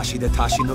Tashi the Tashi no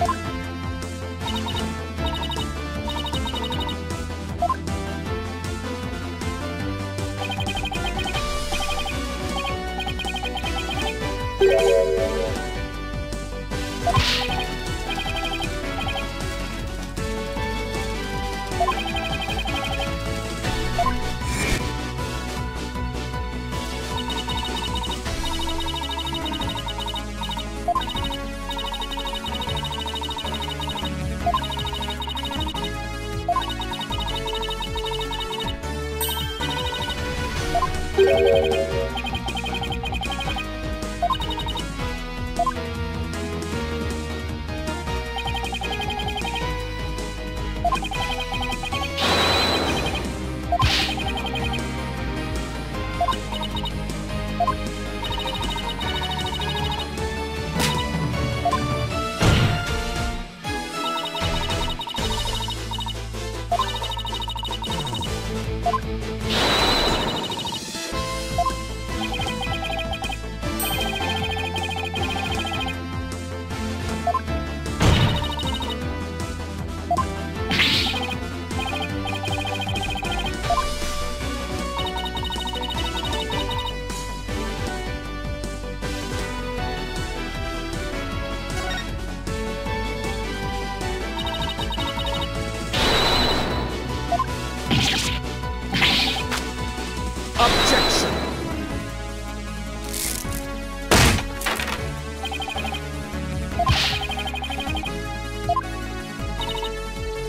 you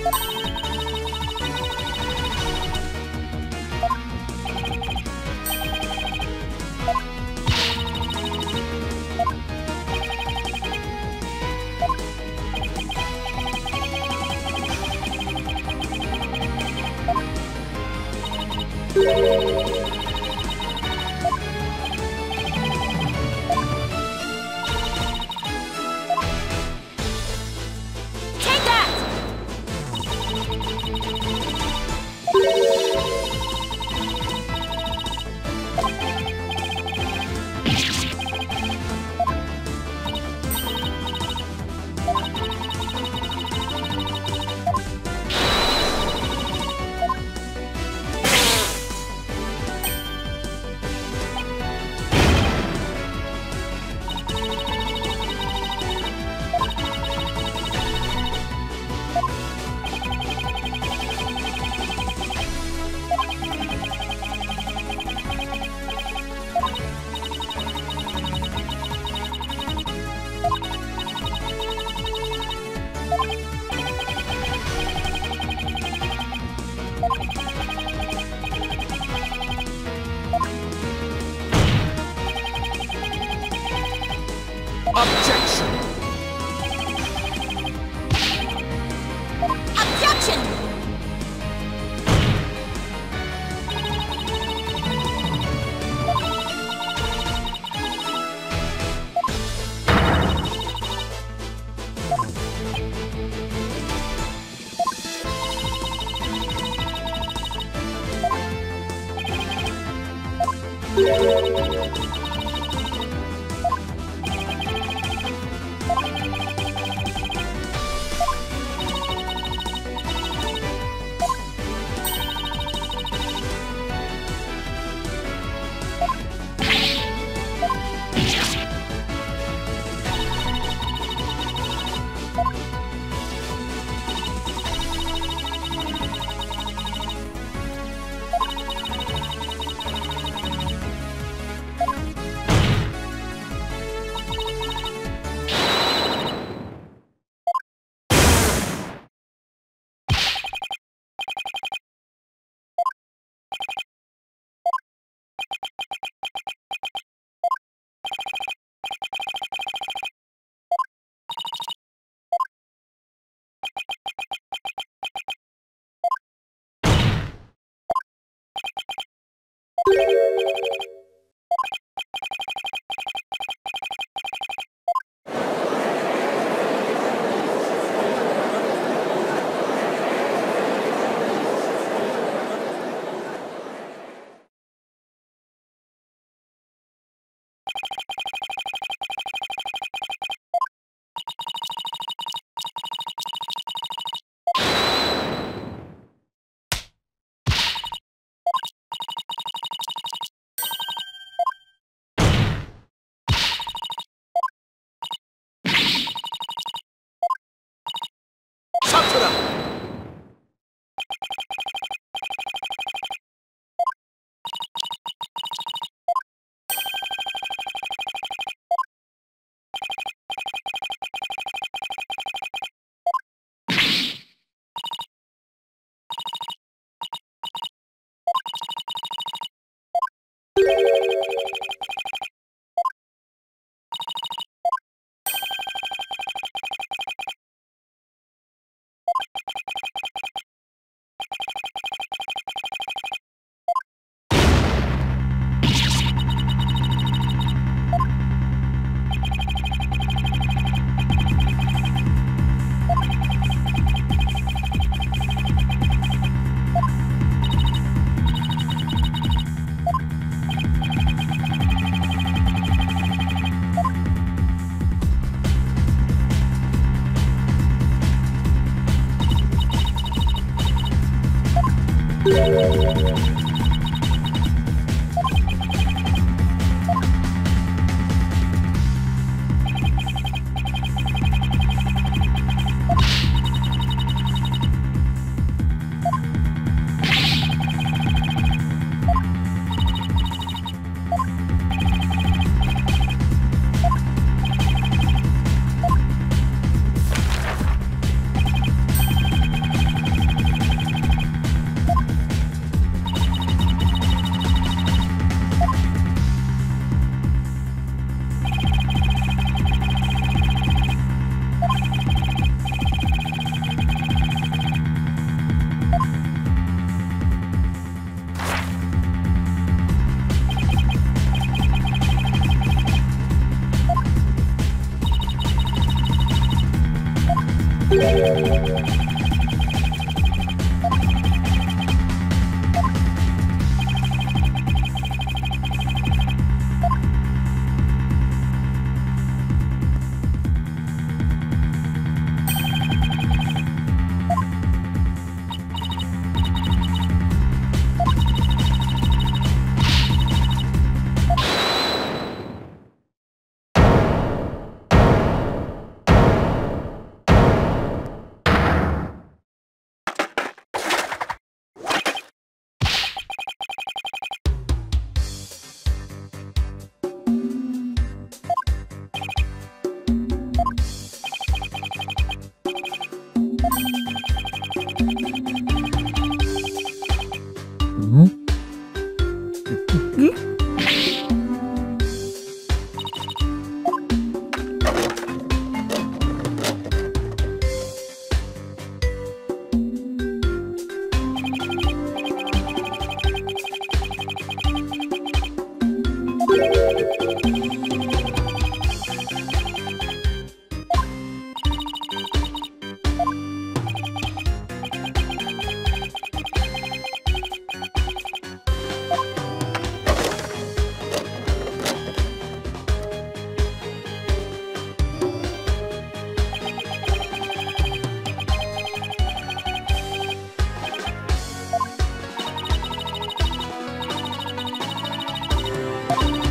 you Música you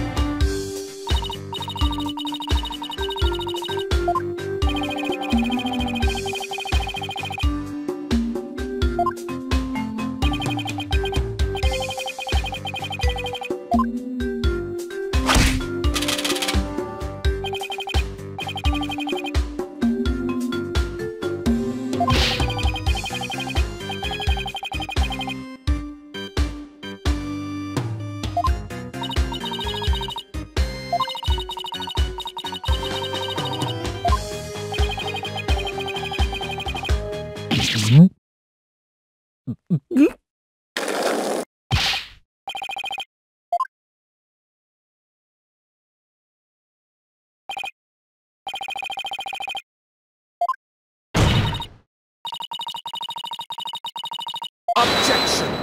Objection!